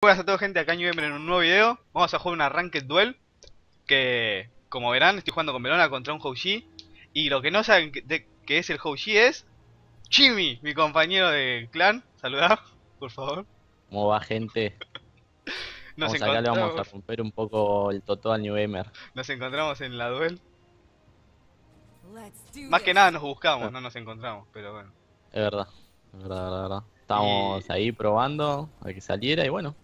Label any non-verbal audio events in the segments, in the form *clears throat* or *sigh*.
Buenas a todos gente, acá New Gamer en un nuevo video. Vamos a jugar una Ranked Duel Que, como verán, estoy jugando con Melona contra un Houji Y lo que no saben que, de, que es el Houji es Chimi, mi compañero de clan. Saludá, por favor. ¿Cómo va gente? *laughs* Nos vamos acá le vamos a romper un poco el totó al New Gamer. nos encontramos en la duel. Más que nada nos buscamos, Ah. no nos encontramos Pero bueno. Es verdad, es verdad, es verdad, es verdad. Estábamos ahí probando a que saliera y bueno,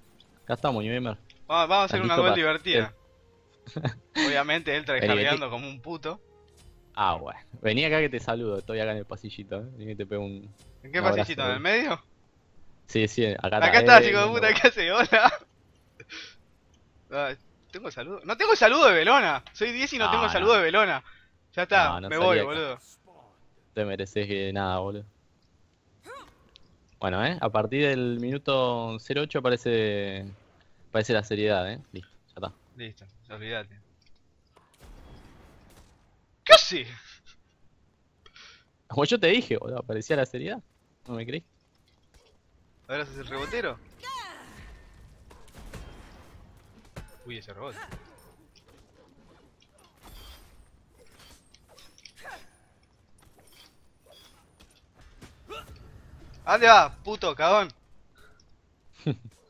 acá estamos New Gamer. Vamos, vamos a hacer ¿Estás una duel divertida *laughs* Obviamente él tryhardeando como un puto Ah, bueno. Vení acá que te saludo, estoy acá en el pasillito, ¿eh? Vení que te pego un... ¿En qué Un abrazo, pasillito? ¿En el eh. medio? Sí, sí, acá, Acá eh, estás, hijo de puta. ¿qué hace? Hola. Ah, tengo saludo. No tengo saludo de Belona. Soy 10 y no, tengo no. saludo de Belona. Ya está, No, no me voy, acá. boludo. te mereces que nada, boludo. Bueno, ¿eh? A partir del minuto 08 aparece, aparece la seriedad, ¿eh? Listo, ya está. Listo, olvídate. ¿Qué hace? *laughs* Como yo te dije, boludo, aparecía la seriedad. ¿No me creí? ¿Ahora haces el rebotero? Uy, ese rebote. ¿A dónde va, puto cagón? *laughs*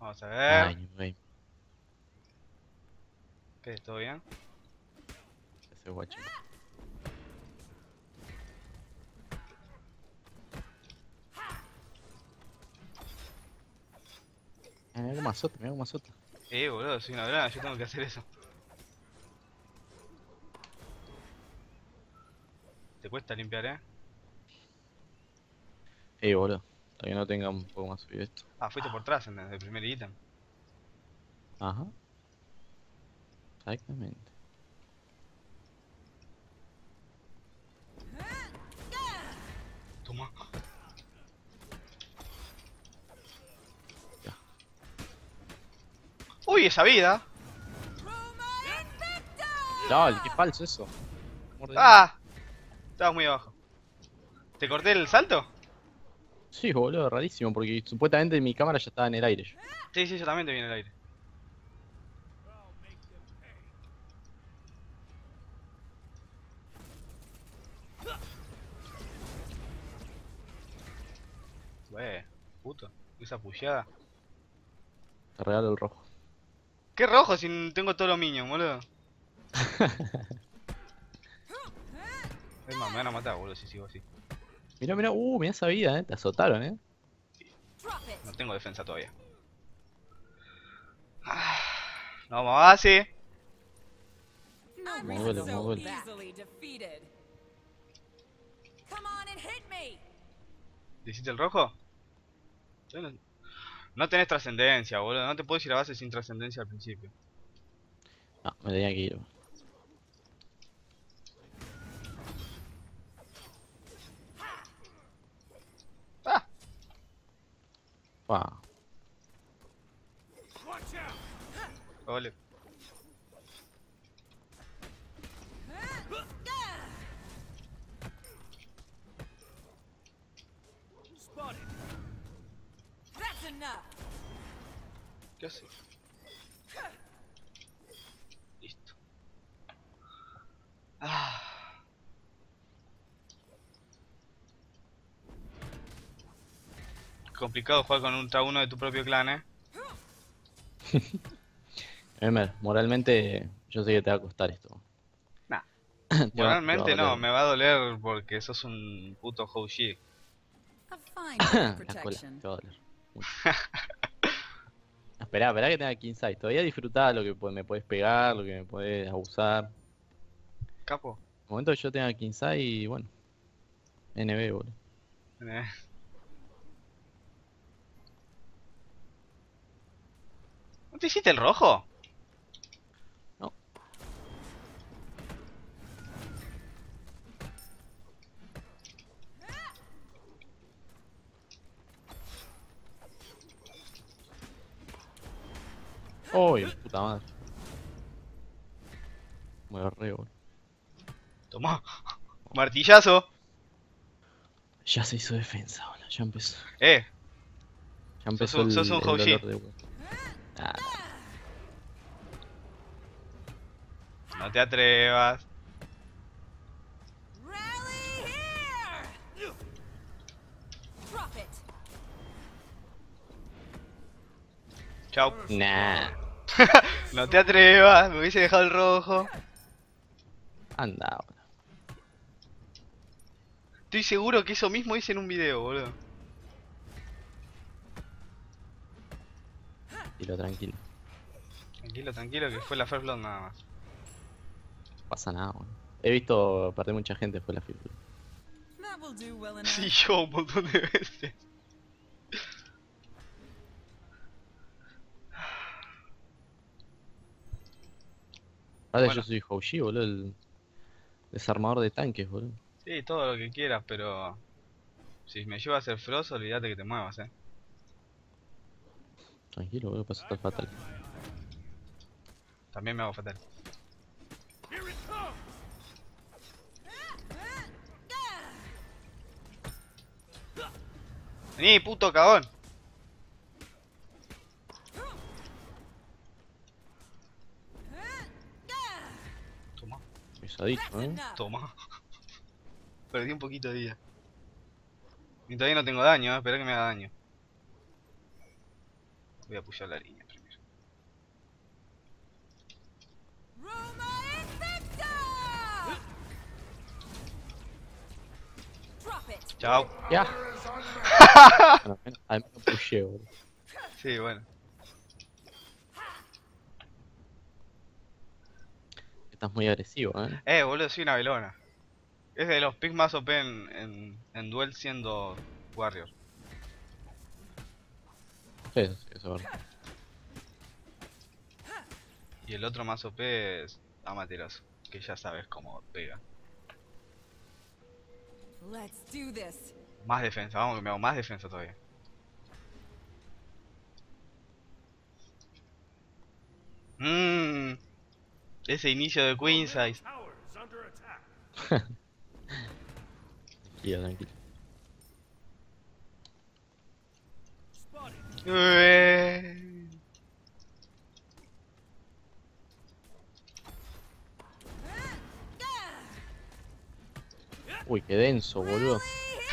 Vamos a ver. Ay, Gamer, ¿Qué? ¿Todo bien? ese guacho. Eh, Mira cómo azota, mira cómo azota. Eh, boludo, soy una brana, yo tengo que hacer eso. Te cuesta limpiar, eh. Eh, boludo. Todavía no tenga un poco más subido esto. Ah, fuiste por atrás en el primer ítem. Ajá. Exactamente. Toma. Ya. Uy, esa vida. Dale, qué falso eso. Ah. Estabas muy abajo. ¿Te corté el salto? Sí, boludo, rarísimo, porque supuestamente mi cámara ya estaba en el aire. Sí, sí, yo también te vi en el aire. Wey, puto, esa pullada. Te regalo el rojo. ¿Qué rojo si tengo todo lo minion, boludo? *laughs* Es más, me van a matar, boludo, si sigo así. Mirá, mirá, uh, mirá esa vida, eh. Te azotaron, eh. No tengo defensa todavía. Ah, No vamos a base. No Me duele, me duele. easily defeated. Come on and hit me. ¿Le hiciste el rojo? No, no tenés trascendencia, boludo. No te puedes ir a base sin trascendencia al principio. No, me tenía que ir. Opa. Olha. Spotted. That's enough. Que é assim? Complicado jugar con un uno de tu propio clan, eh. *laughs* Emer, moralmente yo sé que te va a costar esto. Nah. *clears throat* Moralmente no, me va a doler porque sos un puto fine *clears throat* La cola, te va a doler. *laughs* Esperá, esperá que tenga 15 Todavía disfrutá lo que me puedes pegar, lo que me puedes abusar. Capo. El momento que yo tenga 15 y bueno. NB, boludo. ¿No te hiciste el rojo? No. Uy, puta madre. Me agarré, boludo. Tomá. Martillazo. Ya se hizo defensa, boludo. Ya empezó. Eh, Ya empezó un- el, sos un el dolor de. Ah, no te atrevas. Rally here! Drop it. Chau. nah. *laughs* No te atrevas, me hubiese dejado el rojo. Anda, boludo. Estoy seguro que eso mismo hice en un video, boludo. Tiro tranquilo. Tranquilo, tranquilo, que fue la First Blood nada más. No pasa nada, boludo. He visto perder mucha gente fue la well enough. Sí, yo un montón de veces. Ahora Bueno. yo soy Houji, boludo, el desarmador de tanques, boludo. Sí, todo lo que quieras, pero... Si me lleva a ser Frost, olvídate que te muevas, eh. Tranquilo, boludo, pasó todo fatal. También me hago fatal. Vení, puto cagón. Toma, Pesadito, ¿eh? toma. Perdí un poquito de vida. Y todavía no tengo daño, eh. Espera que me haga daño. Voy a apoyar la línea primero. Chao. Ya. al menos pushé, boludo. Sí, bueno. Estás muy agresivo, eh. Eh, boludo, soy una velona. Es de los picks más OP en, en, en Duel siendo Warrior. Eso. Y el otro más OP es Amaterasu, que ya sabes cómo pega. Let's do this. Más defensa, vamos que me hago más defensa todavía. Mmm. Ese inicio de Queenside. *laughs* Tranquilo, tranquilo. Eh. Uy, qué denso, boludo.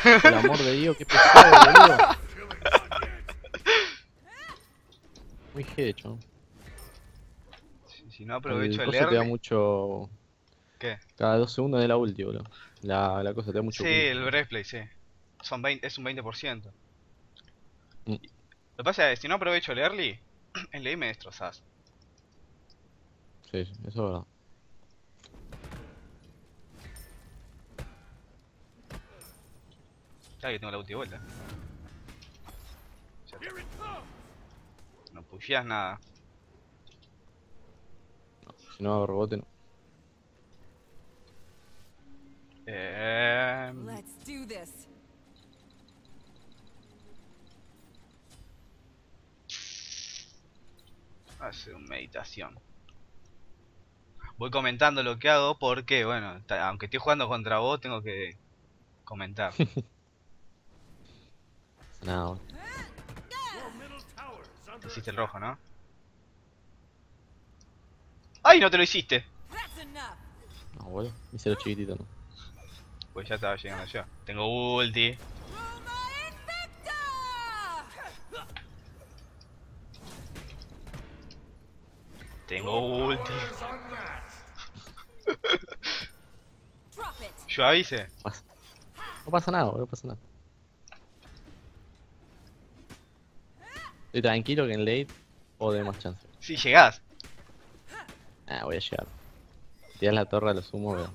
*laughs* Por el amor de Dios, qué pesado, boludo. Muy hecho. Si, si no aprovecho el, coso te da mucho. ¿Qué? Cada dos segundos de la ulti, boludo. La, la cosa te da mucho. Sí, punto. el breastplate, sí. Son 20, es un 20%. Lo que pasa es que si no aprovecho el early, *clears throat* en ley me destrozás. Sí, eso es verdad. Claro que tengo la ulti de vuelta. Ya. No pusheas nada. Si no hago rebote, no. Meditación. Voy comentando lo que hago porque, bueno, aunque estoy jugando contra vos, tengo que comentar. *laughs* boludo. Hiciste el rojo, ¿no? ¡Ay, no te lo hiciste! No, boludo. Hice lo chiquitito, no. Pues ya estaba llegando yo. Tengo ulti. Tengo ulti. Yo avise. No pasa nada, boludo, no pasa nada. Estoy tranquilo que en late más chance. Si llegás. Ah, voy a llegar. Tiras la torre a lo sumo, pero.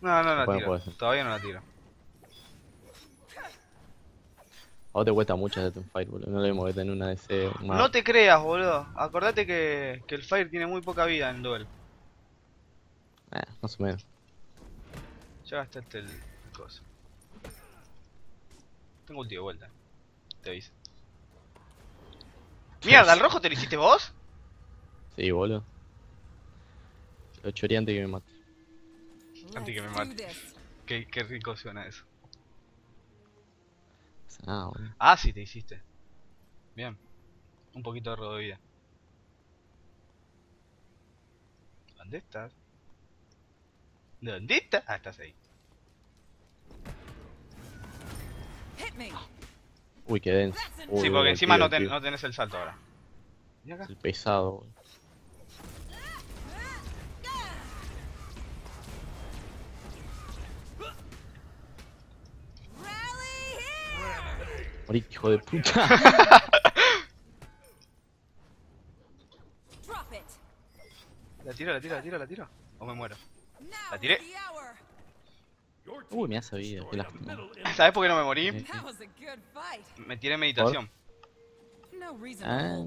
No, no la tiro. Todavía no la tiro. A vos te cuesta mucho hacerte un fight, boludo. No lo vemos que tener una DC. Una... No te creas, boludo. Acordate que, que el Fire tiene muy poca vida en duel. Ah, más o menos. Ya gastaste el, el coso. Tengo ulti de vuelta. Te aviso. Mierda, ¿el rojo te lo hiciste vos? Sí, boludo. Lo choreé antes que me mate. Antes que me mate. Qué, qué rico suena eso. Nada, boludo. Ah, sí, te hiciste. Bien. Un poquito de vida. ¿Dónde estás? ¿Dónde estás? Ah, estás ahí. Hit me. Uy, qué denso. Uy, sí, porque encima tío, no, ten- no tenés el salto ahora. ¿Y acá? El pesado, boludo. Morí, hijo de puta. La tiro, la tiro, la tiro, la tiro. O me muero. La tiré. Uy, me ha sabido, qué lástima. ¿Sabes por qué no me morí? Me tiré meditación. Ah.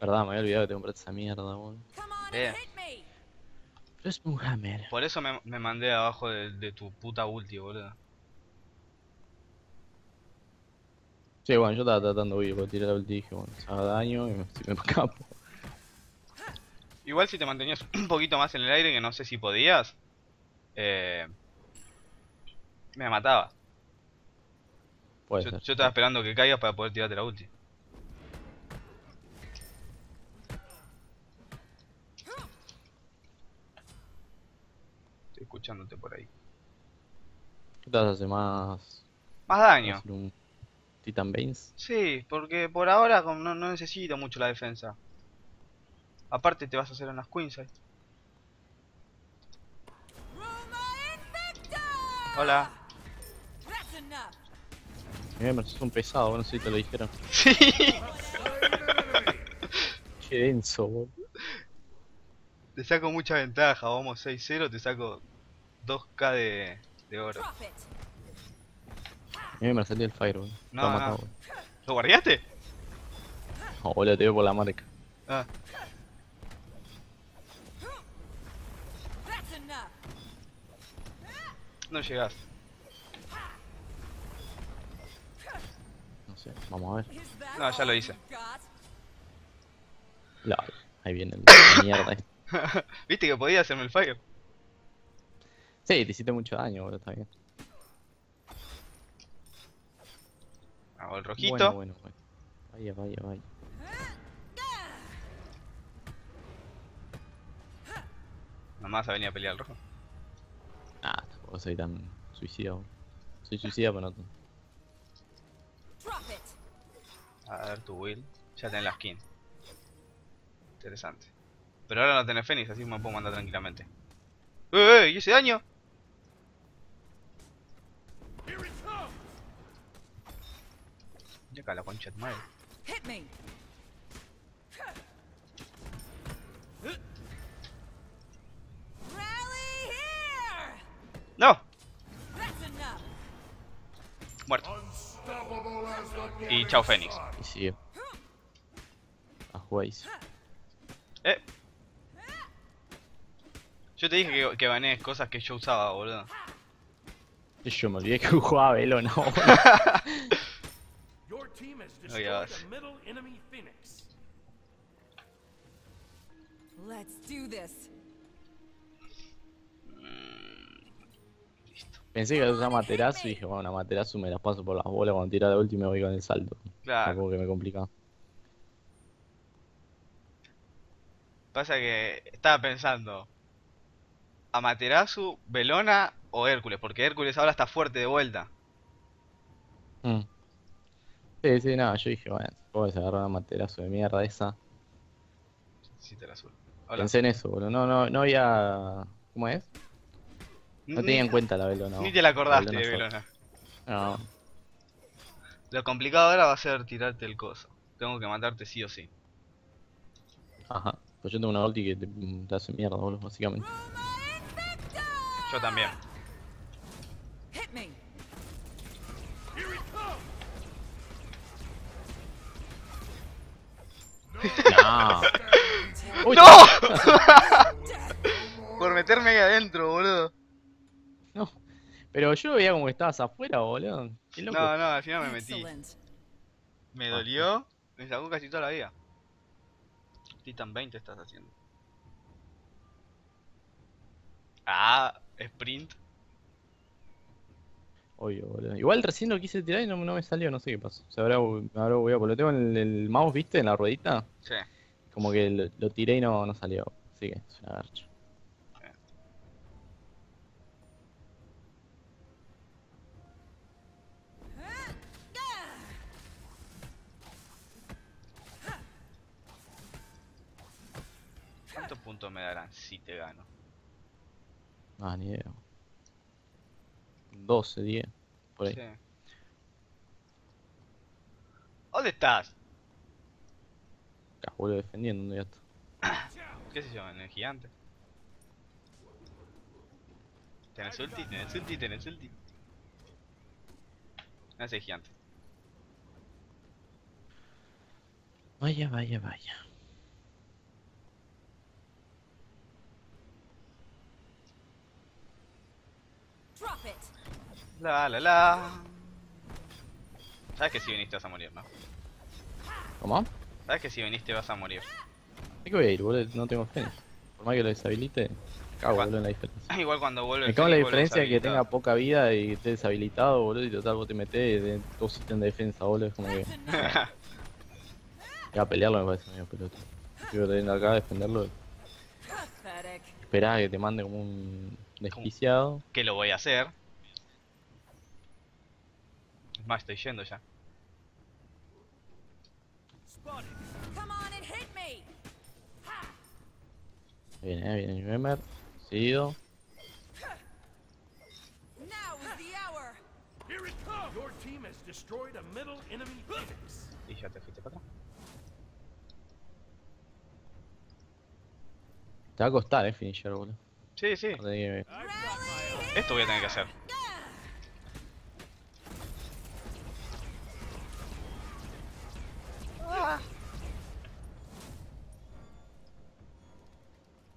Verdad, me había olvidado que te compraste esa mierda, boludo. Pero es un hammer. Por eso me, me mandé abajo de, de tu puta ulti, boludo. Sí, bueno, yo estaba tratando de huir, porque tiré la ulti y dije, bueno, haga daño y me, *laughs* me escapo. Igual si te mantenías *clears throat* un poquito más en el aire, que no sé si podías, eh, me mataba. Puede Yo, ser. yo estaba esperando que caigas para poder tirarte la ulti. Estoy escuchándote por ahí. ¿Qué te hacer más? Más daño. Titan Banes? Sí, porque por ahora no, no necesito mucho la defensa. Aparte te vas a hacer unas queens ahí. Roma Invicta. Hola. Mira, me sos un pesado, bueno, si te lo dijeron. *laughs* Sí. Qué denso, boludo. Te saco mucha ventaja, vamos 6-0, te saco 2k de, de oro. Mira, me salió el fire, boludo. No, Lo no. matado, boludo. ¿Lo guardiaste? No, boludo, te veo por la marca. Ah, no llegás. No sé, vamos a ver. No, ya lo hice. La, ahí viene el mierda. *laughs* ¿Viste que podía hacerme el fire? Sí, te hiciste mucho daño, boludo, está bien. Hago el rojito. Bueno, bueno, bueno. Vaya, vaya, vaya. Nomás a venir a pelear el rojo. Ah, tampoco soy tan suicida. Soy suicida, pero no. A ver tu will. Ya tenés la skin. Interesante. Pero ahora no tenés Fénix, así me puedo mandar tranquilamente. ¡Eh, eh! ¿Y ese daño? Acá la concha de madre. Hit me. Rally here. ¡No! That's enough. Muerto. Y chao Fénix. Y sigue. A. Eh. Yo te dije que, que banees cosas que yo usaba, boludo. Yo me olvidé que jugaba Velo, no. *laughs* team has Oh, destroyed a middle enemy phoenix. Let's do this. Pensé que iba a usar Materazo y dije, bueno, Materazo me las paso por las bolas cuando tira la ulti y me voy con el salto. Claro. Tampoco que me complica. Pasa que estaba pensando. Amaterasu, Belona o Hércules, porque Hércules ahora está fuerte de vuelta. Mm. Sí, sí, nada, yo dije, bueno, puedo agarrar una Materazo de mierda esa. Sí, te la suelo. Hola. Pensé en eso, boludo. No, no, no había. ¿Cómo es? No tenía en cuenta la Belona. Ni te la acordaste de sola. Belona. No, Lo complicado ahora va a ser tirarte el coso. Tengo que matarte sí o sí. ajá. Pues yo tengo una ulti que te, te hace mierda, boludo, básicamente. Yo también. Hit me. No. Uy, ¡No! Por meterme ahí adentro, boludo. no. Pero yo veía como que estabas afuera, boludo. Qué loco. No, no, al final me metí. Me dolió. Me sacó casi toda la vida. Titan 20 estás haciendo. Ah, sprint. Obvio, boludo. Igual recién lo quise tirar y no, no me salió, no sé qué pasó. Se habrá, me habrá bugueado, porque lo tengo en el, el mouse, ¿viste? En la ruedita. Sí. Como que lo, lo tiré y no, no salió. Así que es una garcha. ¿Cuántos puntos me darán si te gano? Ah, ni idea. 12, 10. Por ahí. Sí. ¿Dónde estás? Acá, boludo, defendiendo, ¿dónde está? *coughs* ¿Qué sé yo? En el gigante. ¿Tenés ulti? ¿Tenés ulti? ¿Tenés ulti? No es el gigante. Vaya, vaya, vaya. La la la. Sabes que si viniste vas a morir, ¿no? ¿Cómo? Sabes que si viniste vas a morir. ¿De qué voy a ir, boludo? No tengo fe. Por más que lo deshabilite, cago, boludo, en la diferencia. *laughs* Igual cuando vuelve Me cago en la diferencia de que tenga poca vida y esté deshabilitado, boludo, y total vos te metés de dos ítems de defensa, boludo, es como que... *laughs* Ya pelearlo me parece medio pelotudo. Quiero tener acá, defenderlo, Pathetic. esperar a que te mande como un desquiciado. ¿Qué lo voy a hacer? Estoy yendo ya. Viene, eh, viene Ymemer, seguido. Y ya te fuiste para atrás. Te va a costar, eh, finisher, boludo. Sí, sí. Esto voy a tener que hacer.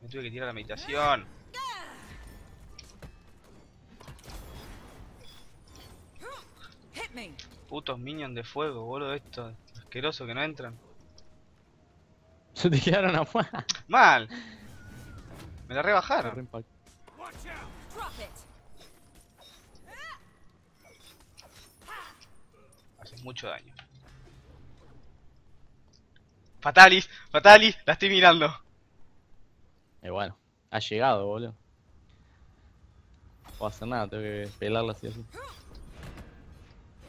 Me tuve que tirar a la meditación. Putos minions de fuego, boludo, estos asquerosos que no entran. Se te quedaron afuera. ¡Mal! Me la Re rebajaron. Haces mucho daño. Fatalis, Fatalis, la estoy mirando. Eh, bueno, ha llegado, boludo. No puedo hacer nada, tengo que pelarla así así.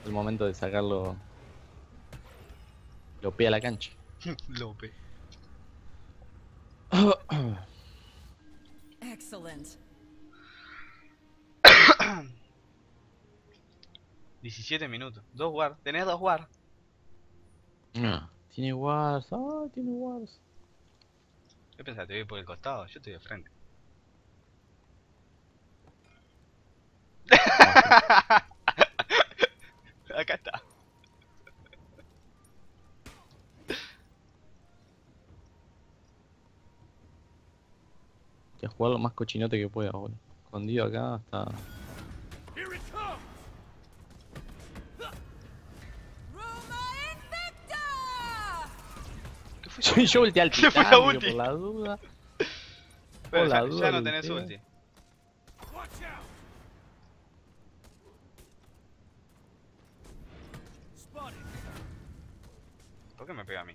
Es el momento de sacarlo. Lo pega a la cancha. *laughs* Lope. *coughs* Excellent. *coughs* 17 minutos. Dos war. Tenés dos war. Ah, Tiene wars, ah, tiene wars. ¿Qué pensás? Te voy por el costado. Yo estoy de frente. *laughs* Acá está. Que jugar lo más cochinote que pueda, boludo. Escondido acá hasta. Yo, yo volteé al *laughs* Se fue la titán, ulti. por la duda. Pero por ya, la duda ya no tenés ulti. Spotted. ¿Por qué me pega a mí?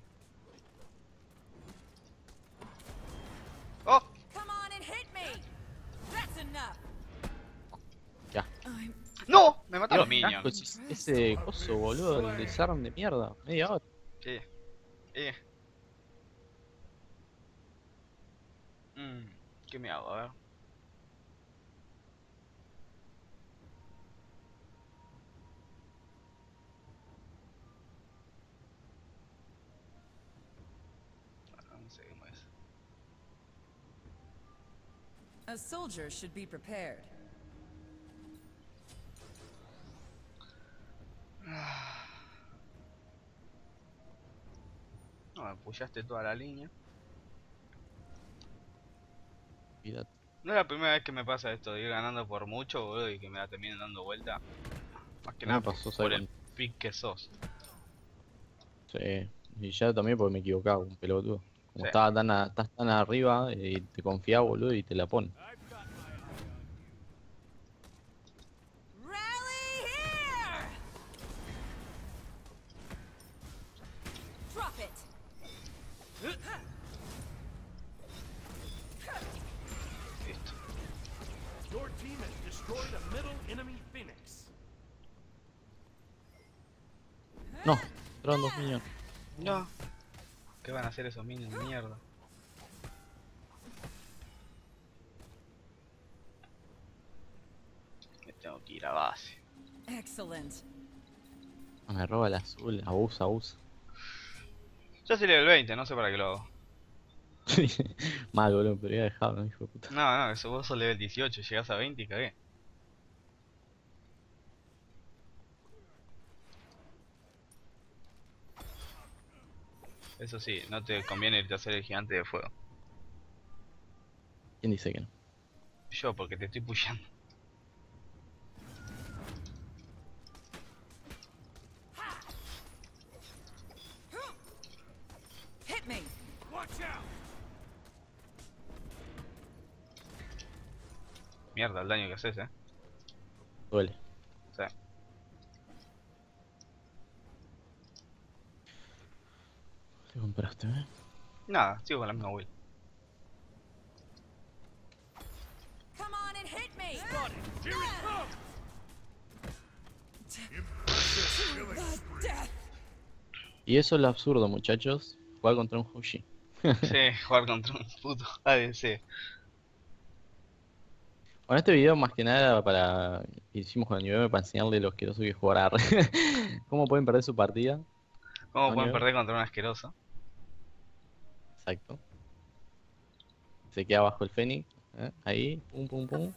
¡Oh! Ya. ¡No! Me mataron los minions. ese, ese coso, boludo, el desarm de mierda. Media hora. Sí. Eh. Mm, ¿Qué me hago? A ver. Ah, No sé cómo es. A soldier should be prepared. *sighs* No, me apoyaste toda la línea. Olvídate. No es la primera vez que me pasa esto de ir ganando por mucho, boludo, y que me la terminen dando vuelta. Más que No nada pasó, por ¿sabes el pick que sos. Sí. Y ya también porque me equivocaba, un pelotudo. Como Sí. estaba tan, a- estás tan arriba, y te confías, boludo, y te la pone. Entraron dos minions. No. ¿Qué van a hacer esos minions de mierda? Me tengo que ir a base. Excellent. Ah, Me roba el azul, abusa, abusa. Yo soy level 20, no sé para qué lo hago. *laughs* Mal, boludo, pero iba a dejarlo, hijo de puta. No, no, eso vos sos level 18, llegás a 20 y cagué. Eso sí, no te conviene irte a hacer el gigante de fuego. ¿Quién dice que no? Yo, porque te estoy pushando. Mierda, el daño que haces, eh. Duele. O sea, ¿Qué compraste, eh? nada, sigo con la misma build. Y eso es lo absurdo, muchachos. Jugar contra un Hoshi. *laughs* Sí, jugar contra un puto ADC. Bueno, este video más que nada para que hicimos con el nivel para enseñarle lo asqueroso que es jugar a *laughs* ¿Cómo pueden perder su partida? ¿Cómo pueden perder contra un asqueroso? Exacto. Se queda bajo el Fénix. ¿eh? Ahí, pum, pum, pum.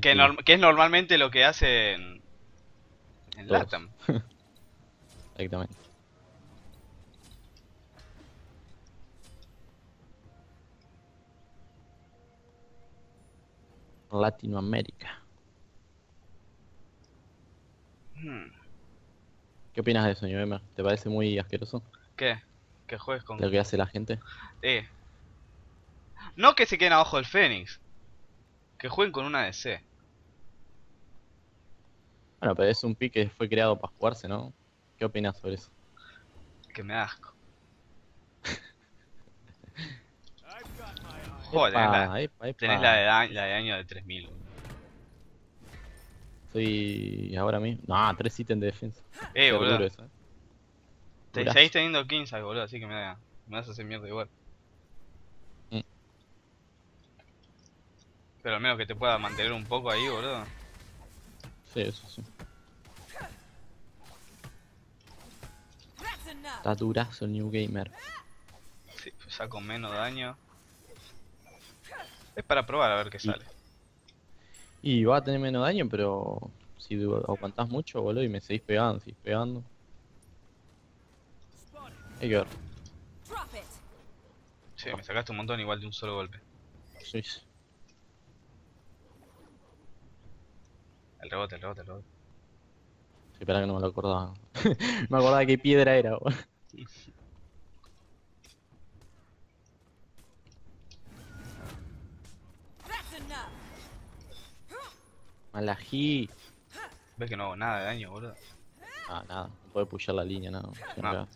Que, norm- que es normalmente lo que hacen en Todos. Latam. *laughs* Exactamente. Latinoamérica. Hmm, ¿Qué opinas de eso, Ñuema? ¿Te parece muy asqueroso ¿Qué? Que juegues con... lo que hace la gente? Eh. No que se queden abajo del Fénix. Que jueguen con una ADC. Bueno, pero es un pick que fue creado para jugarse, ¿no? ¿Qué opinas sobre eso? Que me asco. *laughs* Joder, tenés Epa, la, epa, epa. tenés la de, da- la de daño de 3000. Soy ahora mismo. No, tres ítems de defensa. Eh, Qué boludo. eso, ¿eh? Te Durazo. seguís teniendo 15, boludo, así que me, da, me vas a hacer mierda igual. Mm. Pero al menos que te pueda mantener un poco ahí, boludo. Sí, eso sí. Está durazo el New Gamer. Sí, pues saco menos daño. Es para probar a ver qué Y- sale. Y va a tener menos daño, pero si aguantás mucho, boludo, y me seguís pegando, seguís pegando. Hay que ver. Sí, me sacaste un montón igual de un solo golpe. Sí. El rebote, el rebote, el rebote. Sí, espera que no me lo acordaba. *laughs* me acordaba qué piedra era, enough. Malají. Ves que no hago nada de daño, boludo. Ah, nada, no puede pushar la línea, nada. No.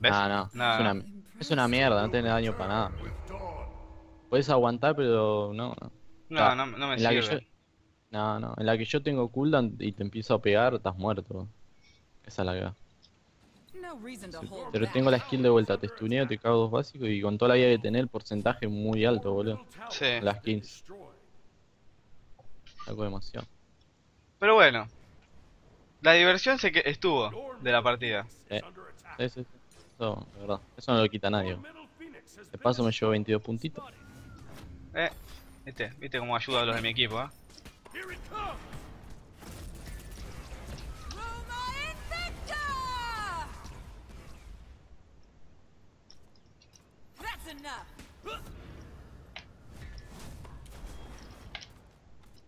¿Ves? Ah, no, Nada. es una, es una mierda, no tiene daño para nada. Puedes aguantar, pero no, no. No, no, no me sirve. yo- No, no, en la que yo tengo cooldown y te empiezo a pegar, estás muerto. Esa es la que no Pero tengo la skill de vuelta, te stuneo, te cago dos básicos y con toda la vida que tenés el porcentaje muy alto, boludo. Sí. Las kills, Destroy. saco demasiado. Pero bueno. La diversión se que estuvo de la partida. Eh. Sí, sí. Eso, de verdad. Eso no lo quita nadie. De paso me llevo 22 puntitos. Eh, viste, viste cómo ayuda a los de mi equipo, eh.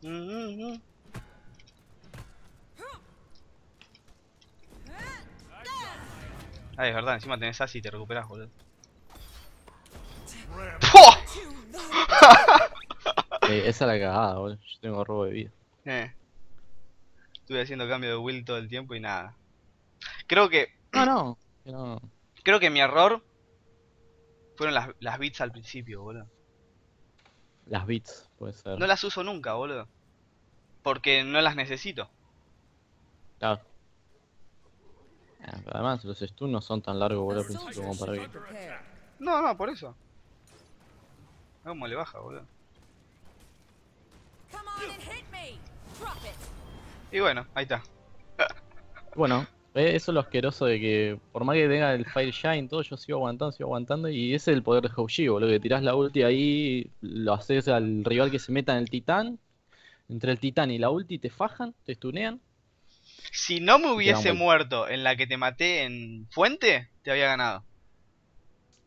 Here Ah, es verdad, encima tenés así y te recuperás, boludo. *laughs* Eh, esa es la cagada, boludo. Yo tengo robo de vida. Eh. Estuve haciendo cambio de will todo el tiempo y nada. Creo que No, *clears throat* no. que no. creo que mi error fueron las, las bits al principio, boludo. Las bits, puede ser. No las uso nunca, boludo. Porque no las necesito. Claro. Pero además, los stuns no son tan largos, boludo, al principio como para que. No, no, por eso. ¿Cómo le baja, boludo? Y bueno, ahí está. *laughs* Bueno, eh, eso es lo asqueroso de que, por más que tenga el Fire Shine, todo, yo sigo aguantando, sigo aguantando. Y ese es el poder de Houji, boludo. Que tirás la ulti ahí, lo haces al rival que se meta en el titán. Entre el titán y la ulti te fajan, te stunean. Si no me hubiese muerto en la que te maté en Fuente, te había ganado.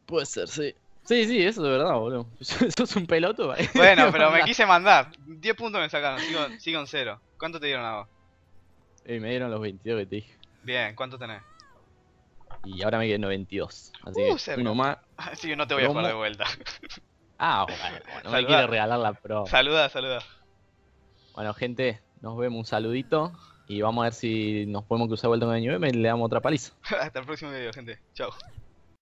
Puede ser, sí. Sí, sí, eso es verdad, boludo. *laughs* Eso es un peloto. eh. Bueno, pero me *laughs* quise mandar. 10 puntos me sacaron, sigo, sigo en cero. ¿Cuánto te dieron a vos? Y me dieron los 22 que te dije. Bien, ¿cuánto tenés? Y ahora me quedé 92. Así Uh, que cerca. uno más. *laughs* Así que no te voy a jugar de vuelta. Ah, bueno, bueno, no me quiere regalar la pro. saluda, saluda. Bueno, gente, nos vemos. Un saludito. Y vamos a ver si nos podemos cruzar vuelta con el 9 y le damos otra paliza. *laughs* Hasta el próximo video, gente. Chao.